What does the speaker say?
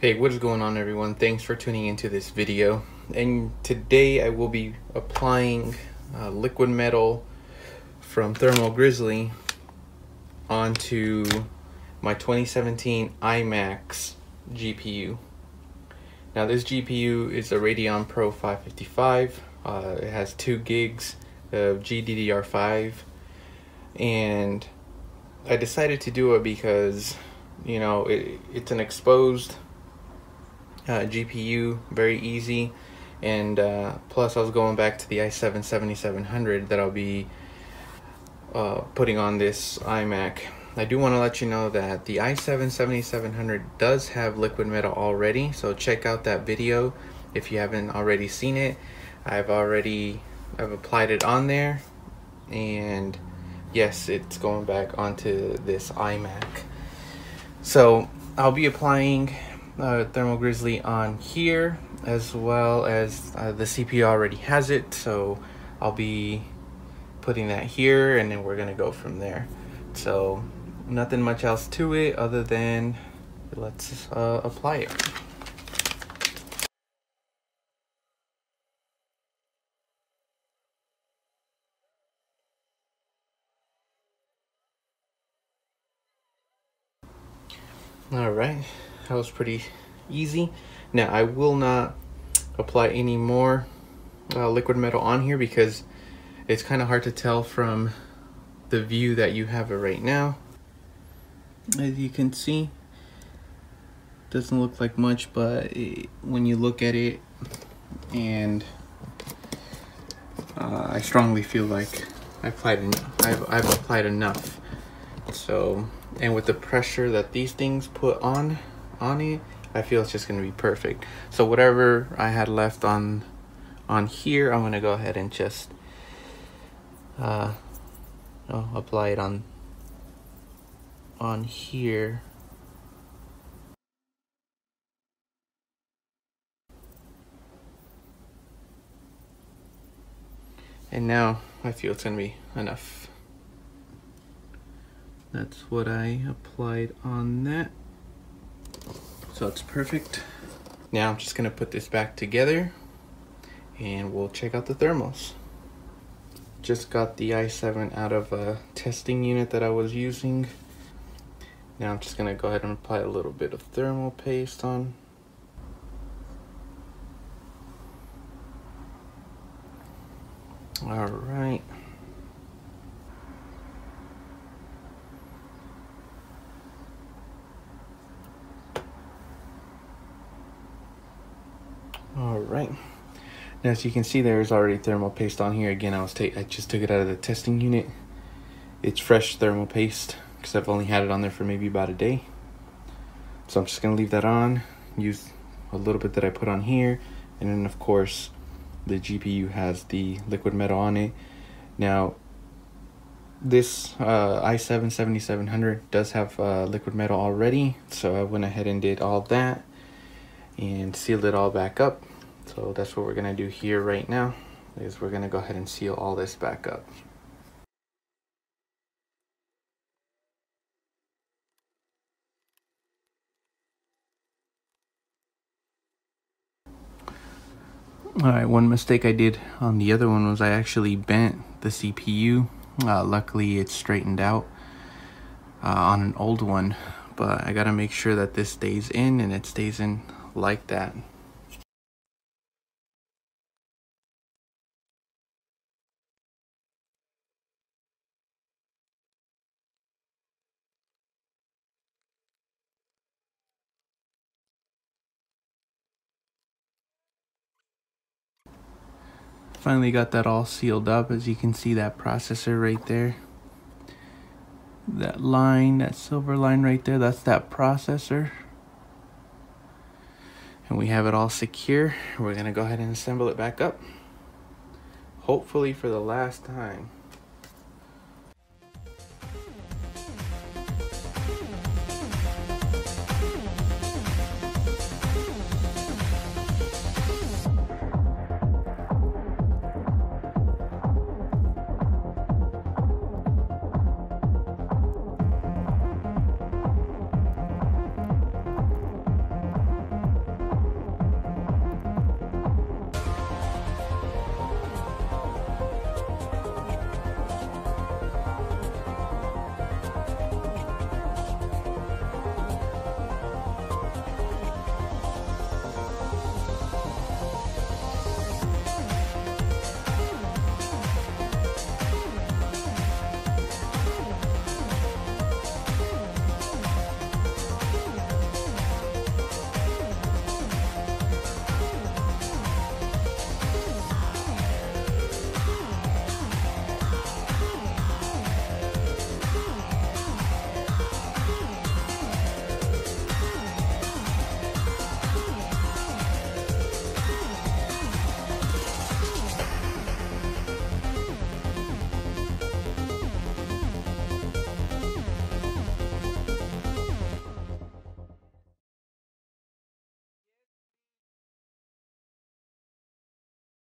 Hey, what is going on everyone? Thanks for tuning into this video. And today I will be applying uh, liquid metal from Thermal Grizzly onto my 2017 iMac's GPU. Now this GPU is a Radeon Pro 555. Uh, it has 2 gigs of GDDR5 and I decided to do it because you know it, it's an exposed uh, GPU, very easy. And uh, plus, I was going back to the i7 7700 that I'll be uh, putting on this iMac. I do want to let you know that the i7 7700 does have liquid metal already, so check out that video if you haven't already seen it. I've already I've applied it on there, and yes, it's going back onto this iMac. So I'll be applying uh, Thermal Grizzly on here as well as uh, the CPU already has it so I'll be putting that here and then we're gonna go from there so nothing much else to it other than let's uh, apply it all right that was pretty easy. Now I will not apply any more uh, liquid metal on here because it's kind of hard to tell from the view that you have it right now. As you can see, doesn't look like much, but it, when you look at it and uh, I strongly feel like I've applied, I've, I've applied enough. So, and with the pressure that these things put on, on it, I feel it's just gonna be perfect. So whatever I had left on on here, I'm gonna go ahead and just uh, oh, apply it on on here. And now I feel it's gonna be enough. That's what I applied on that. So it's perfect. Now I'm just gonna put this back together and we'll check out the thermals. Just got the i7 out of a testing unit that I was using. Now I'm just gonna go ahead and apply a little bit of thermal paste on. All right. All right. Now, as you can see, there's already thermal paste on here. Again, I was take I just took it out of the testing unit. It's fresh thermal paste because I've only had it on there for maybe about a day. So I'm just gonna leave that on. Use a little bit that I put on here, and then of course, the GPU has the liquid metal on it. Now, this uh, i7 7700 does have uh, liquid metal already, so I went ahead and did all that and sealed it all back up. So that's what we're gonna do here right now, is we're gonna go ahead and seal all this back up. Alright, one mistake I did on the other one was I actually bent the CPU. Uh, luckily it's straightened out uh, on an old one, but I gotta make sure that this stays in and it stays in like that. Finally got that all sealed up as you can see that processor right there. That line, that silver line right there, that's that processor. And we have it all secure. We're gonna go ahead and assemble it back up. Hopefully for the last time